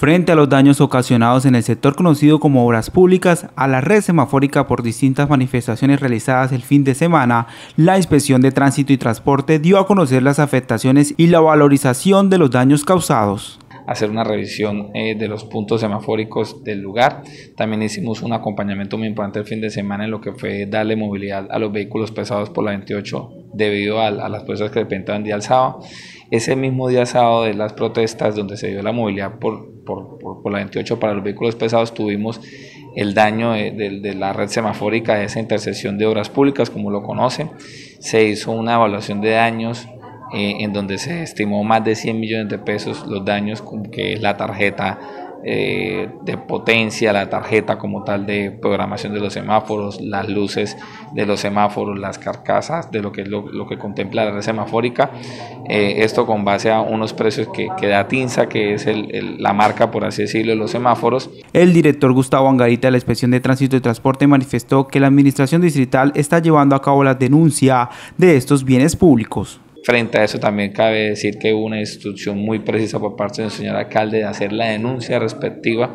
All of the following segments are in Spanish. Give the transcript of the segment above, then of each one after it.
Frente a los daños ocasionados en el sector conocido como obras públicas a la red semafórica por distintas manifestaciones realizadas el fin de semana, la Inspección de Tránsito y Transporte dio a conocer las afectaciones y la valorización de los daños causados hacer una revisión eh, de los puntos semafóricos del lugar. También hicimos un acompañamiento muy importante el fin de semana en lo que fue darle movilidad a los vehículos pesados por la 28 debido a, las personas que dependen día al sábado. Ese mismo día sábado de las protestas donde se dio la movilidad por, por, por, la 28 para los vehículos pesados tuvimos el daño de, la red semafórica de esa intersección de obras públicas como lo conocen. Se hizo una evaluación de daños eh, en donde se estimó más de 100 millones de pesos los daños que la tarjeta eh, de potencia, la tarjeta como tal de programación de los semáforos, las luces de los semáforos, las carcasas de lo que es lo, que contempla la red semafórica. Eh, esto con base a unos precios que, que da TINSA, que es la marca, por así decirlo, de los semáforos. El director Gustavo Angarita de la Inspección de Tránsito y Transporte manifestó que la Administración Distrital está llevando a cabo la denuncia de estos bienes públicos. Frente a eso también cabe decir que hubo una instrucción muy precisa por parte del señor alcalde de hacer la denuncia respectiva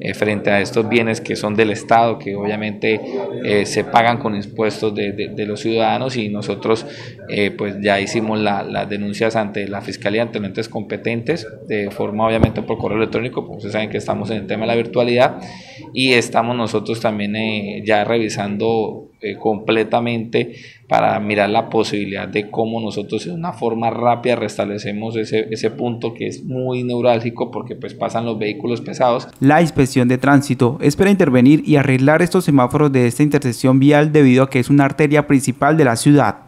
eh, frente a estos bienes que son del Estado, que obviamente eh, se pagan con impuestos de, de, los ciudadanos y nosotros eh, pues ya hicimos las denuncias ante la Fiscalía, ante entes competentes, de forma obviamente por correo electrónico, porque ustedes saben que estamos en el tema de la virtualidad y estamos nosotros también ya revisando completamente para mirar la posibilidad de cómo nosotros de una forma rápida restablecemos ese, ese punto que es muy neurálgico porque pues pasan los vehículos pesados. La inspección de tránsito espera intervenir y arreglar estos semáforos de esta intersección vial debido a que es una arteria principal de la ciudad.